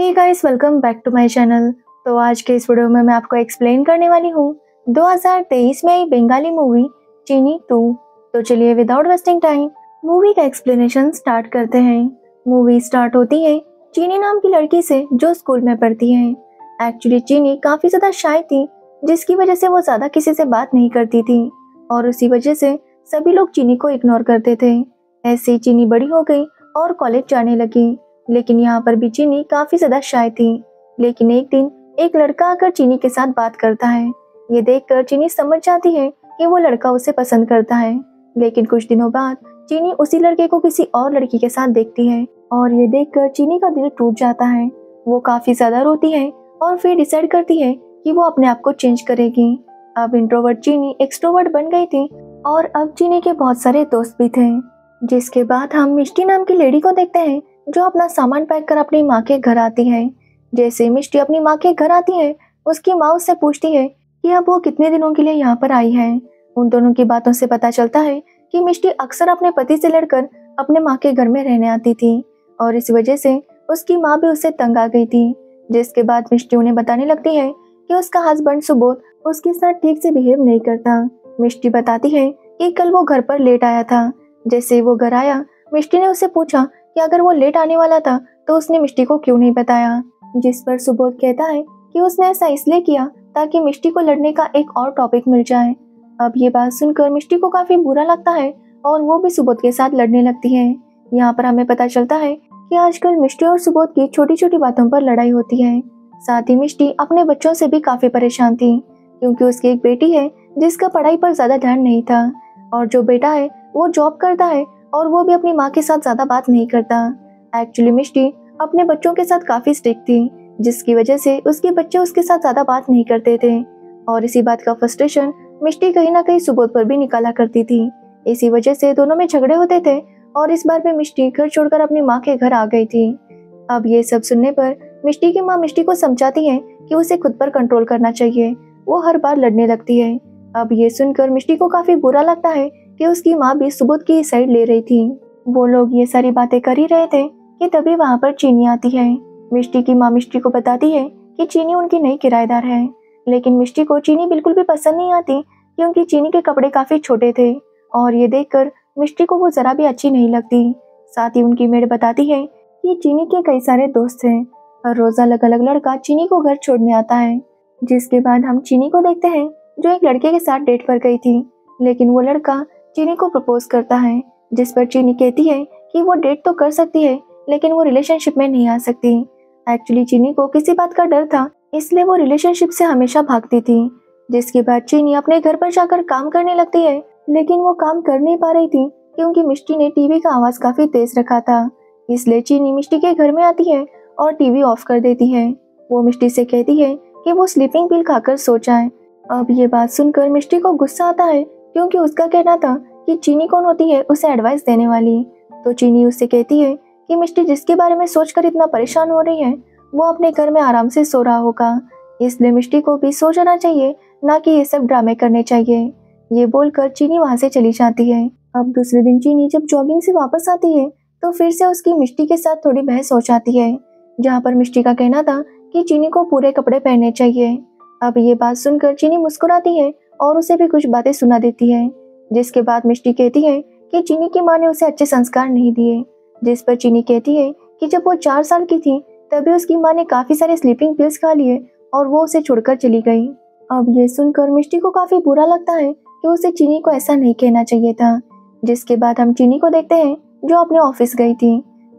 Hey guys welcome back to my channel तो आज के इस वीडियो में मैं आपको एक्सप्लेन करने वाली हूँ 2023 में I Bengali movie Cheeni two तो चलिए विदाउट वेस्टिंग टाइम मूवी का एक्सप्लेनेशन स्टार्ट करते हैं। मूवी स्टार्ट होती है चीनी नाम की लड़की से जो स्कूल में पढ़ती है। एक्चुअली चीनी काफ़ी ज़्यादा शाय थी, जिसकी वजह से वो ज़्यादा किसी से बात नहीं करती थी। और उसी वजह से सभी लोग चीनी को इग्नोर करते थे। ऐसे चीनी बड़ी हो गई और कॉलेज जाने लगी। लेकिन यहाँ पर भी चीनी काफ़ी ज़्यादा शाय थी। लेकिन एक दिन एक लड़का आकर चीनी के साथ बात करता है। ये देखकर चीनी समझ जाती है कि वो लड़का उसे पसंद करता है। लेकिन कुछ दिनों बाद चीनी उसी लड़के को किसी और लड़की के साथ देखती है और ये देखकर चीनी का दिल टूट जाता है। वो काफ़ी ज़्यादा रोती है और फिर डिसाइड करती है कि वो अपने आप को चेंज करेगी। अब इंट्रोवर्ट चीनी एक्सट्रोवर्ट बन गई थी और अब चीनी के बहुत सारे दोस्त भी थे, जिसके बाद हम मिष्टी नाम की लेडी को देखते हैं जो अपना सामान पैक कर अपनी माँ के घर आती है। जैसे मिष्टी अपनी माँ के घर आती है, उसकी माँ उससे पूछती है कि अब वो कितने दिनों के लिए यहाँ पर आई है। उन दोनों की बातों से पता चलता है कि मिष्टी अक्सर अपने पति से लड़कर अपने माँ के घर में रहने आती थी और इस वजह से उसकी माँ भी उससे तंग आ गई थी, जिसके बाद मिष्टी उन्हें बताने लगती है कि उसका हस्बैंड सुबोध उसके साथ ठीक से बिहेव नहीं करता। मिष्टी बताती है कि कल वो घर पर लेट आया था। जैसे वो घर आया, मिष्टी ने उससे पूछा कि अगर वो लेट आने वाला था तो उसने मिष्टी को क्यों नहीं बताया? जिस पर सुबोध कहता है कि उसने ऐसा इसलिए किया ताकि मिष्टी को लड़ने का एक और टॉपिक मिल जाए। अब ये बात सुनकर मिष्टी को काफ़ी बुरा लगता है और वो भी सुबोध के साथ लड़ने लगती है। यहाँ पर हमें पता चलता है कि आजकल मिष्टी और सुबोध की छोटी छोटी बातों पर लड़ाई होती है। साथ ही मिष्टी अपने बच्चों से भी काफ़ी परेशान थी, क्योंकि उसकी एक बेटी है जिसका पढ़ाई पर ज़्यादा ध्यान नहीं था। और जो बेटा है, वो जॉब करता है और वो भी अपनी माँ के साथ ज़्यादा बात नहीं करता। एक्चुअली मिष्टी अपने बच्चों के साथ काफ़ी स्ट्रिक्ट थी, जिसकी वजह से उसके बच्चे उसके साथ ज़्यादा बात नहीं करते थे। और इसी बात का फ्रस्ट्रेशन मिष्टी कहीं ना कहीं सुबोध पर भी निकाला करती थी। इसी वजह से दोनों में झगड़े होते थे और इस बार में मिष्टी घर छोड़कर अपनी माँ के घर आ गई थी। अब ये सब सुनने पर मिष्टी की माँ मिष्टी को समझाती है कि उसे खुद पर कंट्रोल करना चाहिए। वो हर बार लड़ने लगती है। अब ये सुनकर मिष्टी को काफ़ी बुरा लगता है कि उसकी माँ भी सुबोध की साइड ले रही थी। वो लोग ये सारी बातें कर ही रहे थे कि तभी वहाँ पर चीनी आती है। मिष्टी की माँ मिष्टी को बताती है कि चीनी उनकी नई किराएदार है। लेकिन मिष्टी को चीनी बिल्कुल भी पसंद नहीं आती क्योंकि चीनी के कपड़े काफ़ी छोटे थे और ये देखकर मिष्टी को वो जरा भी अच्छी नहीं लगती। साथ ही उनकी मेड बताती है कि चीनी के कई सारे दोस्त हैं हर रोज अलग अलग लड़का चीनी को घर छोड़ने आता है। जिसके बाद हम चीनी को देखते हैं जो एक लड़के के साथ डेट पर गई थी। लेकिन वो लड़का चीनी को प्रपोज करता है, जिस पर चीनी कहती है कि वो डेट तो कर सकती है, लेकिन वो रिलेशनशिप में नहीं आ सकती। एक्चुअली चीनी को किसी बात का डर था, इसलिए वो रिलेशनशिप से हमेशा भागती थी, जिसके बाद चीनी अपने घर पर जाकर काम करने लगती है। लेकिन वो काम कर नहीं पा रही थी, क्योंकि मिष्टी ने टीवी का आवाज़ काफ़ी तेज रखा था। इसलिए चीनी मिष्टी के घर में आती है और टीवी ऑफ़ कर देती है। वो मिष्टी से कहती है कि वो स्लीपिंग पिल खाकर सो जाए। अब ये बात सुनकर मिष्टी को गुस्सा आता है क्योंकि उसका कहना था कि चीनी कौन होती है, उसे एडवाइस देने वाली तो चीनी उससे कहती है कि मिष्टी जिसके बारे में सोचकर इतना परेशान हो रही है, वो अपने घर में आराम से सो रहा होगा। इसलिए मिष्टी को भी सो जाना चाहिए, ना कि ये सब ड्रामे करने चाहिए ये बोलकर चीनी वहाँ से चली जाती है। अब दूसरे दिन चीनी जब जॉगिंग से वापस आती है तो फिर से उसकी मिष्टी के साथ थोड़ी बहस हो जाती है, जहाँ पर मिष्टी का कहना था कि चीनी को पूरे कपड़े पहनने चाहिए। अब ये बात सुनकर चीनी मुस्कुराती है और उसे भी कुछ बातें सुना देती है, जिसके बाद मिष्टी कहती है कि चीनी की माँ ने उसे अच्छे संस्कार नहीं दिए। जिस पर चीनी कहती है कि जब वो चार साल की थी, तभी उसकी माँ ने काफ़ी सारे स्लीपिंग पिल्स खा लिए और वो उसे छोड़कर चली गई। अब ये सुनकर मिष्टी को काफ़ी बुरा लगता है कि उसे चीनी को ऐसा नहीं कहना चाहिए था। जिसके बाद हम चीनी को देखते हैं, जो अपने ऑफ़िस गई थी।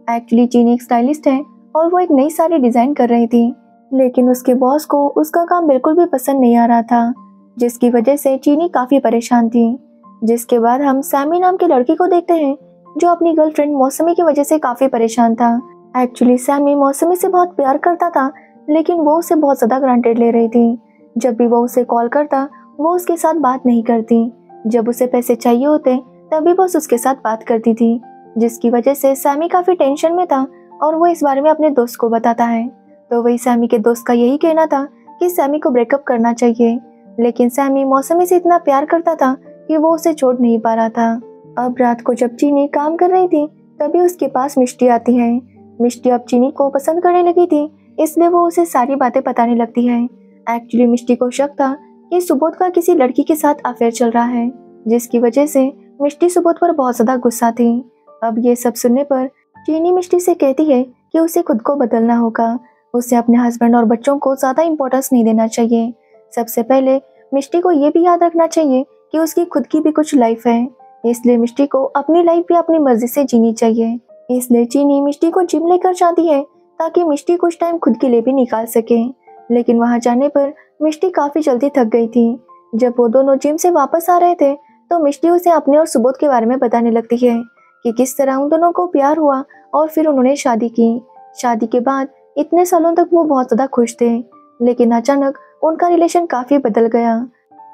एक्चुअली चीनी एक स्टाइलिस्ट है और वो एक नई साड़ी डिज़ाइन कर रही थी। लेकिन उसके बॉस को उसका काम बिल्कुल भी पसंद नहीं आ रहा था। जिसकी वजह से चीनी काफ़ी परेशान थी। जिसके बाद हम सैमी नाम की लड़की को देखते हैं, जो अपनी गर्लफ्रेंड मौसमी की वजह से काफ़ी परेशान था। एक्चुअली सैमी मौसमी से बहुत प्यार करता था, लेकिन वो उसे बहुत ज़्यादा ग्रांटेड ले रही थी। जब भी वो उसे कॉल करता, वो उसके साथ बात नहीं करती। जब उसे पैसे चाहिए होते, तभी बस उसके साथ बात करती थी, जिसकी वजह से सैमी काफ़ी टेंशन में था और वो इस बारे में अपने दोस्त को बताता है। तो वही सैमी के दोस्त का यही कहना था कि सैमी को ब्रेकअप करना चाहिए। लेकिन सैमी मौसमी से इतना प्यार करता था कि वो उसे छोड़ नहीं पा रहा था। अब रात को जब चीनी काम कर रही थी, तभी उसके पास मिष्टी आती है। मिष्टी अब चीनी को पसंद करने लगी थी, इसलिए वो उसे सारी बातें बताने लगती है। एक्चुअली मिष्टी को शक था कि सुबोध का किसी लड़की के साथ अफेयर चल रहा है, जिसकी वजह से मिष्टी सुबोध पर बहुत ज़्यादा गुस्सा थी। अब ये सब सुनने पर चीनी मिष्टी से कहती है कि उसे खुद को बदलना होगा। उसे अपने हस्बैंड और बच्चों को ज़्यादा इम्पोर्टेंस नहीं देना चाहिए। सबसे पहले मिष्टी को ये भी याद रखना चाहिए कि उसकी खुद की भी कुछ लाइफ है। इसलिए मिष्टी को अपनी लाइफ भी अपनी मर्ज़ी से जीनी चाहिए। इसलिए चीनी मिष्टी को जिम लेकर जाती है ताकि मिष्टी कुछ टाइम खुद के लिए भी निकाल सके। लेकिन वहाँ जाने पर मिष्टी काफ़ी जल्दी थक गई थी। जब वो दोनों जिम से वापस आ रहे थे तो मिष्टी उसे अपने और सुबोध के बारे में बताने लगती है कि किस तरह उन दोनों को प्यार हुआ और फिर उन्होंने शादी की। शादी के बाद इतने सालों तक वो बहुत ज़्यादा खुश थे, लेकिन अचानक उनका रिलेशन काफ़ी बदल गया।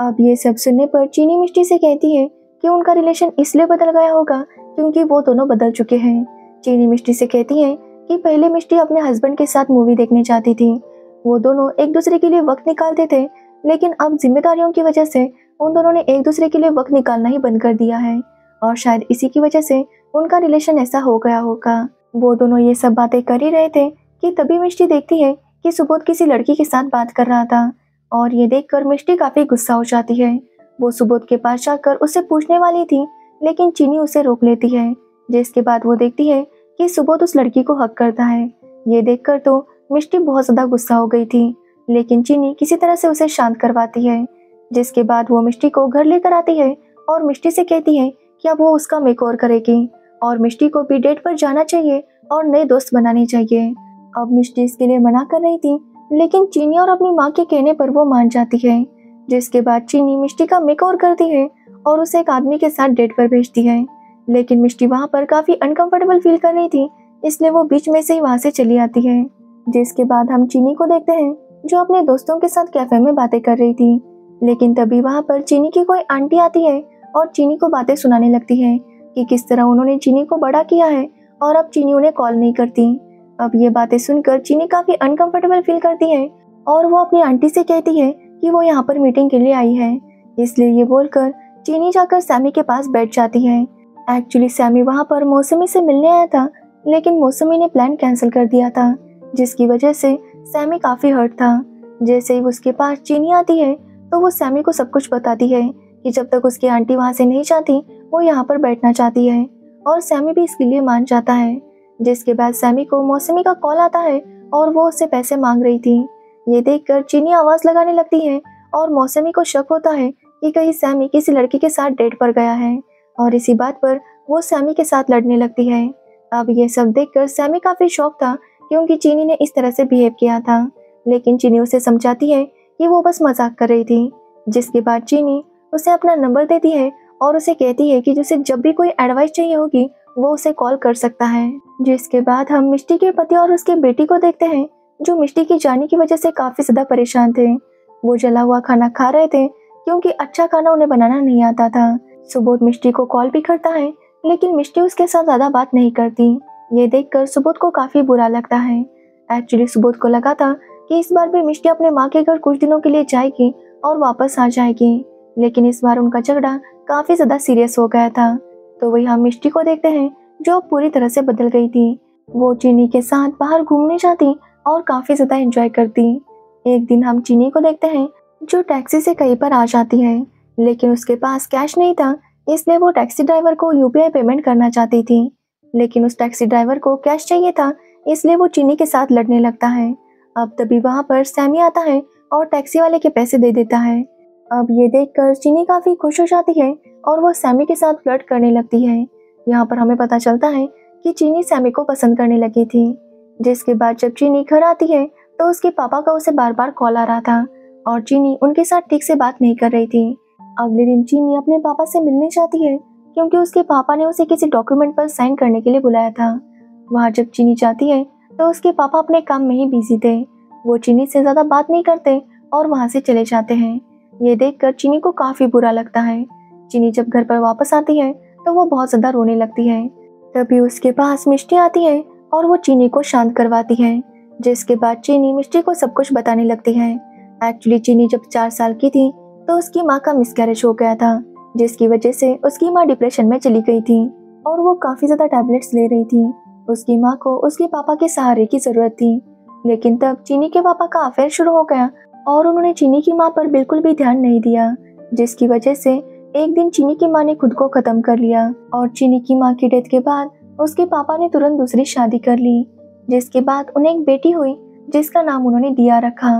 अब ये सब सुनने पर चीनी मिष्टी से कहती है कि उनका रिलेशन इसलिए बदल गया होगा क्योंकि वो दोनों बदल चुके हैं। चीनी मिष्टी से कहती है कि पहले मिष्टी अपने हस्बैंड के साथ मूवी देखने जाती थी। वो दोनों एक दूसरे के लिए वक्त निकालते थे, लेकिन अब जिम्मेदारियों की वजह से उन दोनों ने एक दूसरे के लिए वक्त निकालना ही बंद कर दिया है और शायद इसी की वजह से उनका रिलेशन ऐसा हो गया होगा। वो दोनों ये सब बातें कर ही रहे थे कि तभी मिष्टी देखती है कि सुबोध किसी लड़की के साथ बात कर रहा था और ये देखकर मिष्टी काफ़ी गुस्सा हो जाती है। वो सुबोध के पास जाकर उससे पूछने वाली थी, लेकिन चीनी उसे रोक लेती है, जिसके बाद वो देखती है कि सुबोध उस लड़की को हक करता है। ये देखकर तो मिष्टी बहुत ज़्यादा गुस्सा हो गई थी, लेकिन चीनी किसी तरह से उसे शांत करवाती है, जिसके बाद वो मिष्टी को घर लेकर आती है और मिष्टी से कहती है कि अब वो उसका मेकओवर करेगी और मिष्टी को भी डेट पर जाना चाहिए और नए दोस्त बनाने चाहिए। अब मिष्टी इसके लिए मना कर रही थी, लेकिन चीनी और अपनी माँ के कहने पर वो मान जाती है, जिसके बाद चीनी मिष्टी का मेकओवर करती है और उसे एक आदमी के साथ डेट पर भेजती है। लेकिन मिष्टी वहाँ पर काफ़ी अनकंफर्टेबल फील कर रही थी, इसलिए वो बीच में से ही वहाँ से चली आती है, जिसके बाद हम चीनी को देखते हैं, जो अपने दोस्तों के साथ कैफ़े में बातें कर रही थी। लेकिन तभी वहाँ पर चीनी की कोई आंटी आती है और चीनी को बातें सुनाने लगती है कि किस तरह उन्होंने चीनी को बड़ा किया है और अब चीनी उन्हें कॉल नहीं करती। अब ये बातें सुनकर चीनी काफ़ी अनकंफर्टेबल फील करती है और वो अपनी आंटी से कहती है कि वो यहाँ पर मीटिंग के लिए आई है। इसलिए ये बोलकर चीनी जाकर सैमी के पास बैठ जाती है। एक्चुअली सैमी वहाँ पर मौसमी से मिलने आया था, लेकिन मौसमी ने प्लान कैंसिल कर दिया था, जिसकी वजह से सैमी काफ़ी हर्ट था। जैसे ही उसके पास चीनी आती है तो वो सैमी को सब कुछ बताती है कि जब तक उसकी आंटी वहाँ से नहीं जाती, वो यहाँ पर बैठना चाहती है और सैमी भी इसके लिए मान जाता है। जिसके बाद सैमी को मौसमी का कॉल आता है और वो उससे पैसे मांग रही थी। ये देखकर चीनी आवाज़ लगाने लगती है और मौसमी को शक होता है कि कहीं सैमी किसी लड़की के साथ डेट पर गया है और इसी बात पर वो सैमी के साथ लड़ने लगती है। अब ये सब देखकर सैमी काफ़ी शौक था क्योंकि चीनी ने इस तरह से बिहेव किया था, लेकिन चीनी उसे समझाती है कि वो बस मज़ाक कर रही थी, जिसके बाद चीनी उसे अपना नंबर देती है और उसे कहती है कि जिसे जब भी कोई एडवाइस चाहिए होगी, वो उसे कॉल कर सकता है। जिसके बाद हम मिष्टी के पति और उसके बेटी को देखते हैं, जो मिष्टी की जाने की वजह से काफ़ी ज़्यादा परेशान थे। वो जला हुआ खाना खा रहे थे, क्योंकि अच्छा खाना उन्हें बनाना नहीं आता था। सुबोध मिष्टी को कॉल भी करता है, लेकिन मिष्टी उसके साथ ज़्यादा बात नहीं करती। ये देखकर सुबोध को काफ़ी बुरा लगता है। एक्चुअली सुबोध को लगा था कि इस बार भी मिष्टी अपने माँ के घर कुछ दिनों के लिए जाएगी और वापस आ जाएगी, लेकिन इस बार उनका झगड़ा काफ़ी ज़्यादा सीरियस हो गया था। तो वही हम मिष्टी को देखते हैं जो अब पूरी तरह से बदल गई थी। वो चीनी के साथ बाहर घूमने जाती और काफ़ी ज़्यादा एंजॉय करती। एक दिन हम चीनी को देखते हैं, जो टैक्सी से कहीं पर आ जाती है। लेकिन उसके पास कैश नहीं था, इसलिए वो टैक्सी ड्राइवर को यूपीआई पेमेंट करना चाहती थी। लेकिन उस टैक्सी ड्राइवर को कैश चाहिए था, इसलिए वो चीनी के साथ लड़ने लगता है। अब तभी वहाँ पर सैमी आता है और टैक्सी वाले के पैसे दे देता है। अब ये देखकर चीनी काफ़ी खुश हो जाती है और वो सैमी के साथ फ्लर्ट करने लगती है। यहाँ पर हमें पता चलता है कि चीनी सैमी को पसंद करने लगी थी। जिसके बाद जब चीनी घर आती है तो उसके पापा का उसे बार बार कॉल आ रहा था और चीनी उनके साथ ठीक से बात नहीं कर रही थी। अगले दिन चीनी अपने पापा से मिलने जाती है, क्योंकि उसके पापा ने उसे किसी डॉक्यूमेंट पर साइन करने के लिए बुलाया था। वहाँ जब चीनी जाती है तो उसके पापा अपने काम में ही बिज़ी थे। वो चीनी से ज़्यादा बात नहीं करते और वहाँ से चले जाते हैं। ये देखकर चीनी को काफ़ी बुरा लगता है। चीनी जब घर पर वापस आती है तो वो बहुत ज़्यादा रोने लगती है। तभी उसके पास मिष्टी आती है और वो चीनी को शांत करवाती है, जिसके बाद चीनी मिष्टी को सब कुछ बताने लगती है। एक्चुअली चीनी जब चार साल की थी तो उसकी माँ का मिसकैरेज हो गया था, जिसकी वजह से उसकी माँ डिप्रेशन में चली गई थी और वो काफ़ी ज़्यादा टैबलेट्स ले रही थी। उसकी माँ को उसके पापा के सहारे की ज़रूरत थी, लेकिन तब चीनी के पापा का अफेयर शुरू हो गया और उन्होंने चीनी की माँ पर बिल्कुल भी ध्यान नहीं दिया, जिसकी वजह से एक दिन चीनी की माँ ने खुद को खत्म कर लिया और चीनी की माँ की डेथ के बाद उसके पापा ने तुरंत दूसरी शादी कर ली, जिसके बाद उन्हें एक बेटी हुई, जिसका नाम उन्होंने दिया रखा।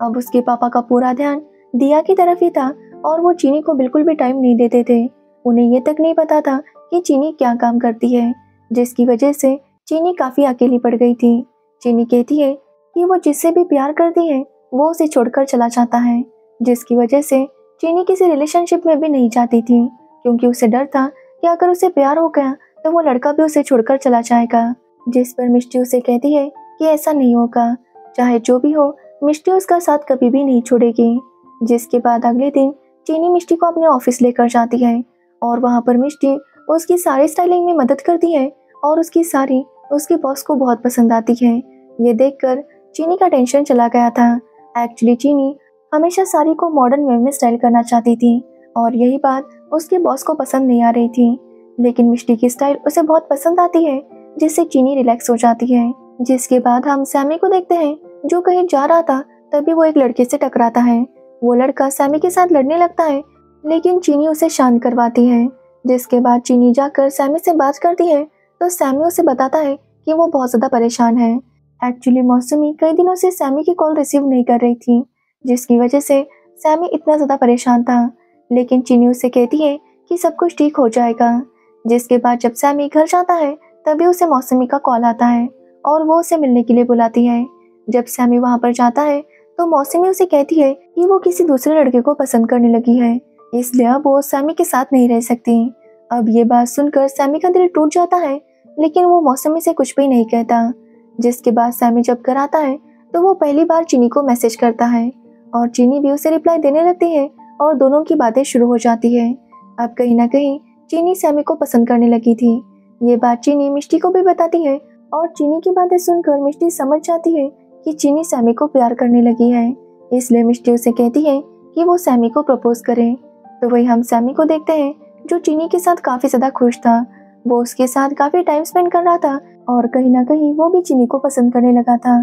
अब उसके पापा का पूरा ध्यान दिया की तरफ़ ही था और वो चीनी को बिल्कुल भी टाइम नहीं देते थे। उन्हें ये तक नहीं पता था कि चीनी क्या काम करती है, जिसकी वजह से चीनी काफ़ी अकेली पड़ गई थी। चीनी कहती है कि वो जिससे भी प्यार करती है, वो उसे छोड़कर चला जाता है, जिसकी वजह से चीनी किसी रिलेशनशिप में भी नहीं जाती थी, क्योंकि उसे डर था कि अगर उसे प्यार हो गया तो वो लड़का भी उसे छोड़कर चला जाएगा। जिस पर मिष्टी उसे कहती है कि ऐसा नहीं होगा, चाहे जो भी हो, मिष्टी उसका साथ कभी भी नहीं छोड़ेगी। जिसके बाद अगले दिन चीनी मिष्टी को अपने ऑफ़िस लेकर जाती है और वहाँ पर मिष्टी उसकी सारी स्टाइलिंग में मदद करती है और उसकी साड़ी उसके बॉस को बहुत पसंद आती है। ये देखकर चीनी का टेंशन चला गया था। एक्चुअली चीनी हमेशा सारी को मॉडर्न वे में स्टाइल करना चाहती थी। और यही बात उसके बॉस को पसंद नहीं आ रही थी। लेकिन मिष्टी की स्टाइल उसे बहुत पसंद आती है, जिससे चीनी रिलैक्स हो जाती है। जिसके बाद हम सैमी को देखते हैं, जो कहीं जा रहा था, तभी वो एक लड़के से टकराता है। वो लड़का सैमी के साथ लड़ने लगता है, लेकिन चीनी उसे शांत करवाती है। जिसके बाद चीनी जाकर सैमी से बात करती है तो सैमी उसे बताता है कि वो बहुत ज़्यादा परेशान है। एक्चुअली मौसमी कई दिनों से सैमी की कॉल रिसीव नहीं कर रही थी। जिसकी वजह से सैमी इतना ज़्यादा परेशान था। लेकिन चीनी उसे कहती है कि सब कुछ ठीक हो जाएगा। जिसके बाद जब सैमी घर जाता है, तभी उसे मौसमी का कॉल आता है और वो उसे मिलने के लिए बुलाती है। जब सैमी वहाँ पर जाता है तो मौसमी उसे कहती है कि वो किसी दूसरे लड़के को पसंद करने लगी है, इसलिए अब वो सैमी के साथ नहीं रह सकती। अब ये बात सुनकर सैमी का दिल टूट जाता है, लेकिन वो मौसमी से कुछ भी नहीं कहता। जिसके बाद सैमी जब घर आता है तो वो पहली बार चीनी को मैसेज करता है। और चीनी भी उसे रिप्लाई देने लगती है और दोनों की बातें शुरू हो जाती है। अब कहीं ना कहीं चीनी सैमी को पसंद करने लगी थी। ये बात चीनी मिष्टी को भी बताती है और चीनी की बातें सुनकर मिष्टी समझ जाती है कि चीनी सैमी को प्यार करने लगी है। इसलिए मिष्टी उसे कहती है कि वो सैमी को प्रपोज करे। तो वही हम सैमी को देखते हैं, जो चीनी के साथ काफ़ी ज़्यादा खुश था। वो उसके साथ काफ़ी टाइम स्पेंड कर रहा था और कहीं ना कहीं वो भी चीनी को पसंद करने लगा था।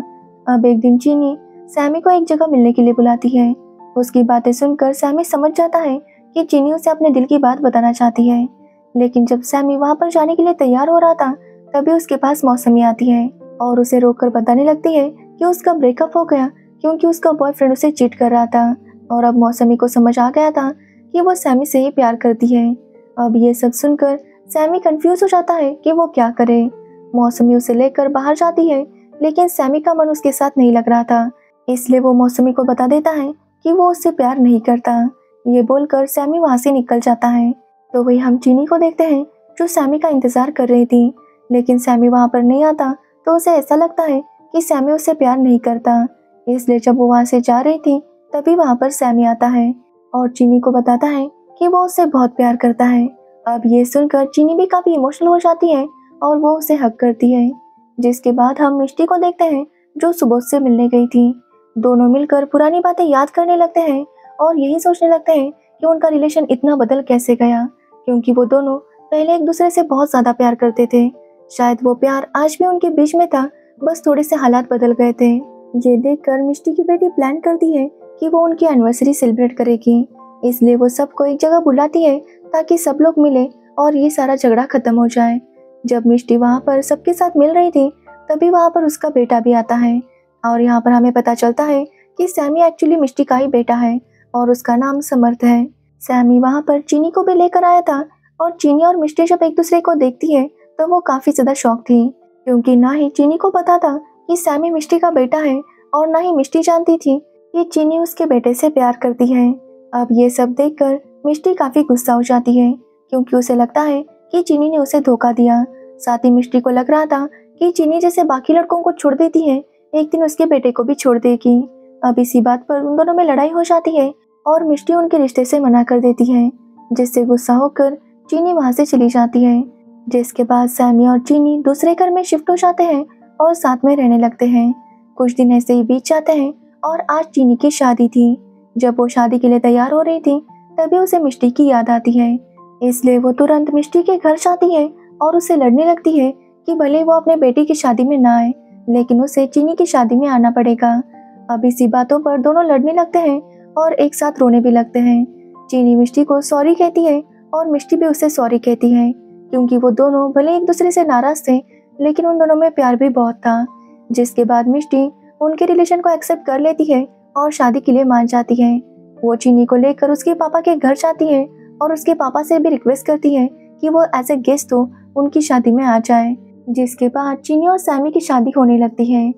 अब एक दिन चीनी सैमी को एक जगह मिलने के लिए बुलाती है। उसकी बातें सुनकर सैमी समझ जाता है कि चीनी उसे अपने दिल की बात बताना चाहती है। लेकिन जब सैमी वहाँ पर जाने के लिए तैयार हो रहा था, तभी उसके पास मौसमी आती है और उसे रोककर बताने लगती है कि उसका ब्रेकअप हो गया क्योंकि उसका बॉयफ्रेंड उसे चीट कर रहा था। और अब मौसमी को समझ आ गया था कि वो सैमी से ही प्यार करती है। अब ये सब सुनकर सैमी कंफ्यूज हो जाता है कि वो क्या करे। मौसमी उसे लेकर बाहर जाती है, लेकिन सैमी का मन उसके साथ नहीं लग रहा था। इसलिए वो मौसमी को बता देता है कि वो उससे प्यार नहीं करता। ये बोलकर सैमी वहाँ से निकल जाता है। तो वही हम चीनी को देखते हैं, जो सैमी का इंतज़ार कर रही थी। लेकिन सैमी वहाँ पर नहीं आता तो उसे ऐसा लगता है कि सैमी उससे प्यार नहीं करता। इसलिए जब वो वहाँ से जा रही थी, तभी वहाँ पर सैमी आता है और चीनी को बताता है कि वो उससे बहुत प्यार करता है। अब ये सुनकर चीनी भी काफ़ी इमोशनल हो जाती है और वो उसे हक करती है। जिसके बाद हम मिष्टी को देखते हैं, जो सुबह से मिलने गई थी। दोनों मिलकर पुरानी बातें याद करने लगते हैं और यही सोचने लगते हैं कि उनका रिलेशन इतना बदल कैसे गया। क्योंकि वो दोनों पहले एक दूसरे से बहुत ज़्यादा प्यार करते थे। शायद वो प्यार आज भी उनके बीच में था, बस थोड़े से हालात बदल गए थे। ये देख कर मिष्टी की बेटी प्लान करती है कि वो उनकी एनिवर्सरी सेलिब्रेट करेगी। इसलिए वो सबको एक जगह बुलाती है ताकि सब लोग मिले और ये सारा झगड़ा खत्म हो जाए। जब मिष्टी वहाँ पर सबके साथ मिल रही थी, तभी वहाँ पर उसका बेटा भी आता है। और यहाँ पर हमें पता चलता है कि सैमी एक्चुअली मिष्टी का ही बेटा है और उसका नाम समर्थ है। सैमी वहाँ पर चीनी को भी लेकर आया था और चीनी और मिष्टी जब एक दूसरे को देखती है तो वो काफ़ी ज़्यादा शौक थी। क्योंकि ना ही चीनी को पता था कि सैमी मिष्टी का बेटा है और ना ही मिष्टी जानती थी कि चीनी उसके बेटे से प्यार करती है। अब ये सब देखकर मिष्टी काफ़ी गुस्सा हो जाती है, क्योंकि उसे लगता है कि चीनी ने उसे धोखा दिया। साथ ही मिष्टी को लग रहा था कि चीनी जैसे बाकी लड़कों को छोड़ देती है एक दिन उसके बेटे को भी छोड़ देगी अब इसी बात पर उन दोनों में लड़ाई हो जाती है और मिष्टी उनके रिश्ते से मना कर देती है, जिससे गुस्सा होकर चीनी वहाँ से चली जाती है, जिसके बाद सैमी और चीनी दूसरे घर में शिफ्ट हो जाते हैं और साथ में रहने लगते हैं। कुछ दिन ऐसे ही बीत जाते हैं और आज चीनी की शादी थी। जब वो शादी के लिए तैयार हो रही थी, तभी उसे मिष्टी की याद आती है। इसलिए वो तुरंत मिष्टी के घर जाती है और उसे लड़ने लगती है कि भले वो अपने बेटी की शादी में ना आए लेकिन उसे चीनी की शादी में आना पड़ेगा। अब इसी बातों पर दोनों लड़ने लगते हैं और एक साथ रोने भी लगते हैं। चीनी मिष्टी को सॉरी कहती है और मिष्टी भी उसे सॉरी कहती है, क्योंकि वो दोनों भले एक दूसरे से नाराज़ थे, लेकिन उन दोनों में प्यार भी बहुत था। जिसके बाद मिष्टी उनके रिलेशन को एक्सेप्ट कर लेती है और शादी के लिए मान जाती है। वो चीनी को लेकर उसके पापा के घर जाती है और उसके पापा से भी रिक्वेस्ट करती है कि वो एज ए गेस्ट हो, उनकी शादी में आ जाए। जिसके बाद चीनी और सैमी की शादी होने लगती है।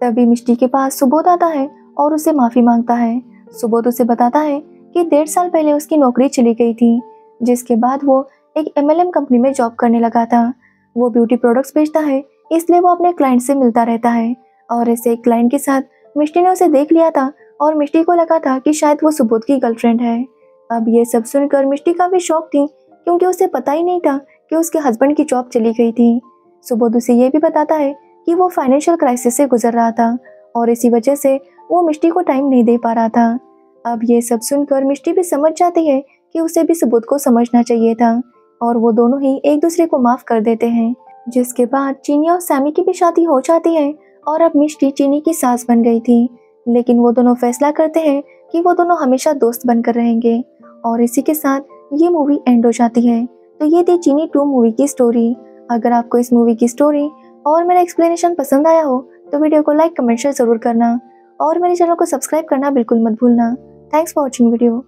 तभी मिष्टी के पास सुबोध आता है और उसे माफ़ी माँगता है। सुबोध उसे बताता है कि डेढ़ साल पहले उसकी नौकरी चली गई थी, जिसके बाद वो एक एमएलएम कंपनी में जॉब करने लगा था। वो ब्यूटी प्रोडक्ट्स बेचता है, इसलिए वो अपने क्लाइंट से मिलता रहता है। और ऐसे एक क्लाइंट के साथ मिष्टी ने उसे देख लिया था और मिष्टी को लगा था कि शायद वो सुबोध की गर्लफ्रेंड है। अब ये सब सुनकर मिष्टी का भी शौक थी, क्योंकि उसे पता ही नहीं था कि उसके हस्बैंड की जॉब चली गई थी। सुबोध उसे ये भी बताता है कि वो फाइनेंशियल क्राइसिस से गुजर रहा था और इसी वजह से वो मिष्टी को टाइम नहीं दे पा रहा था। अब ये सब सुनकर मिष्टी भी समझ जाती है कि उसे भी सुबोध को समझना चाहिए था और वो दोनों ही एक दूसरे को माफ़ कर देते हैं। जिसके बाद चीनी और सैमी की भी शादी हो जाती है और अब मिष्टी चीनी की सास बन गई थी। लेकिन वो दोनों फैसला करते हैं कि वो दोनों हमेशा दोस्त बनकर रहेंगे और इसी के साथ ये मूवी एंड हो जाती है। तो ये थी चीनी टू मूवी की स्टोरी अगर आपको इस मूवी की स्टोरी और मेरा एक्सप्लेनेशन पसंद आया हो तो वीडियो को लाइक कमेंट शेयर ज़रूर करना। और मेरे चैनल को सब्सक्राइब करना बिल्कुल मत भूलना। Thanks for watching video